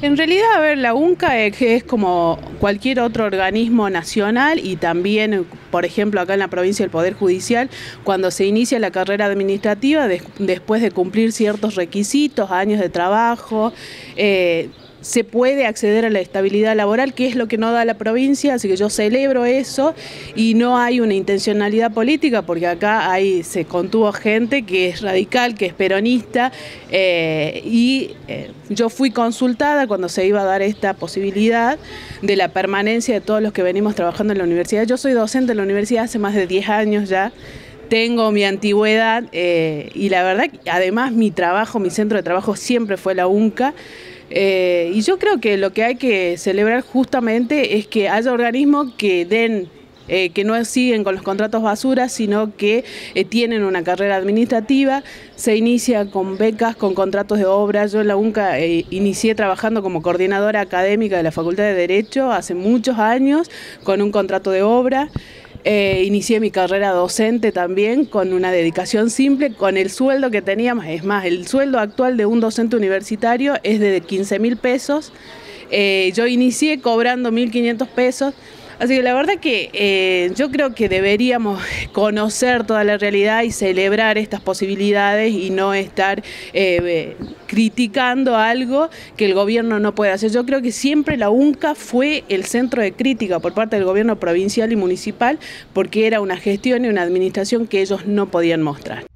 En realidad, a ver, la UNCA es, como cualquier otro organismo nacional y también, por ejemplo, acá en la provincia del Poder Judicial, cuando se inicia la carrera administrativa, después de cumplir ciertos requisitos, años de trabajo, eh, se puede acceder a la estabilidad laboral, que es lo que no da la provincia, así que yo celebro eso y no hay una intencionalidad política, porque acá hay, se contuvo gente que es radical, que es peronista, eh, y eh, yo fui consultada cuando se iba a dar esta posibilidad de la permanencia de todos los que venimos trabajando en la universidad. Yo soy docente en la universidad hace más de 10 años ya tengo mi antigüedad eh, y la verdad, además mi trabajo, mi centro de trabajo siempre fue la UNCA. Eh, y yo creo que lo que hay que celebrar justamente es que haya organismos que den eh, que no siguen con los contratos basura, sino que eh, tienen una carrera administrativa, se inicia con becas, con contratos de obra. Yo en la UNCA inicié trabajando como coordinadora académica de la Facultad de Derecho hace muchos años, con un contrato de obra. Eh, inicié mi carrera docente también con una dedicación simple, con el sueldo que teníamos, es más, el sueldo actual de un docente universitario es de 15 mil pesos. Eh, yo inicié cobrando 1.500 pesos. Así que la verdad que eh, yo creo que deberíamos conocer toda la realidad y celebrar estas posibilidades y no estar eh, criticando algo que el gobierno no puede hacer. Yo creo que siempre la UNCA fue el centro de crítica por parte del gobierno provincial y municipal porque era una gestión y una administración que ellos no podían mostrar.